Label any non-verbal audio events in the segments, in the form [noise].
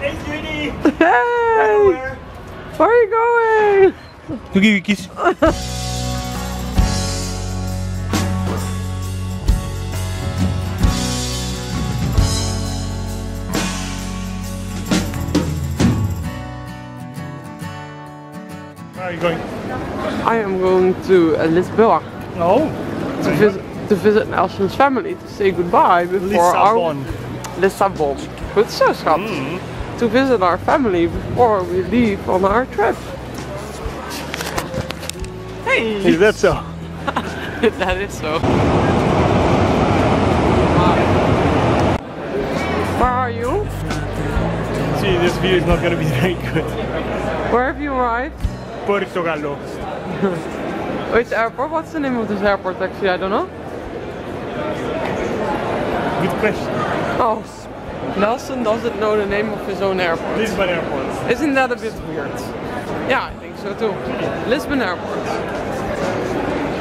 Hey, sweetie! Hey! Where are you going? Doe give je kies. Where are you going? I am going to uh, Lisboa Oh, to visit, to visit Nelson's family to say goodbye before Lissabon. our Lissabon. Goed zo, schat. To visit our family before we leave on our trip. Hey! Is that so? [laughs] that is so. Where are you? See, this view is not gonna be [laughs] very good. Where have you arrived? Portugallo. [laughs] Which airport? What's the name of this airport actually? I don't know. Good question. Oh, Nelson doesn't know the name of his own airport. Lisbon Airport. Isn't that a bit weird? Yeah, I think so too. Lisbon Airport.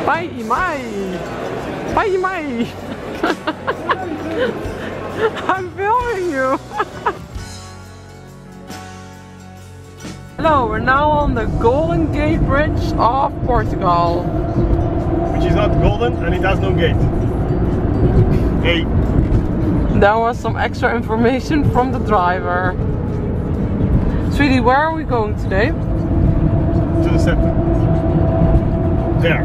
Bye, Mai. Bye, Mai. [laughs] I'm filming you. [laughs] Hello, we're now on the Golden Gate Bridge of Portugal. Which is not golden and it has no gate. Hey, There was some extra information from the driver. Sweetie, where are we going today? to the center. There.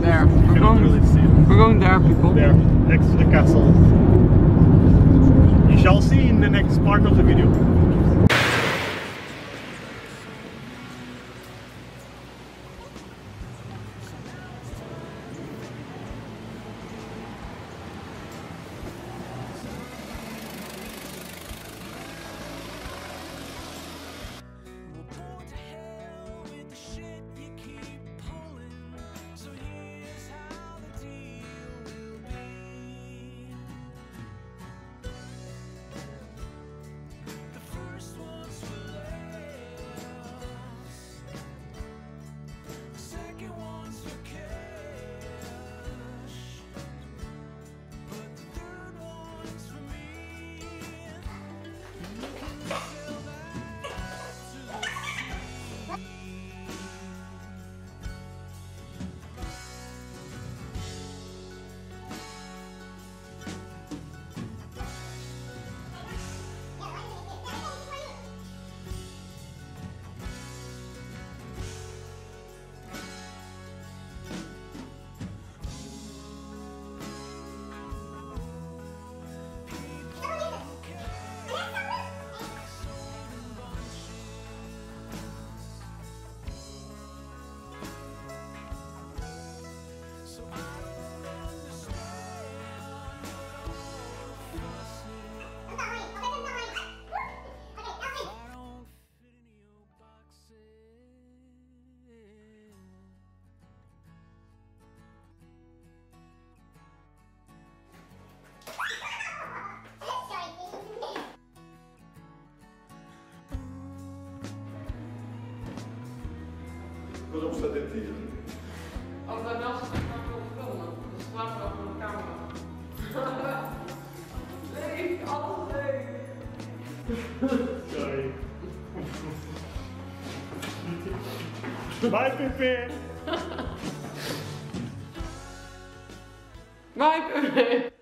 There. You We're really going, see it. we're going there, people. There, next to the castle. You shall see in the next part of the video. Als daar wel Of daarnaast is het filmen. Dus het was wel de camera. [laughs] leuk, alles. Sorry. Bye Pippi! Bye Pippi!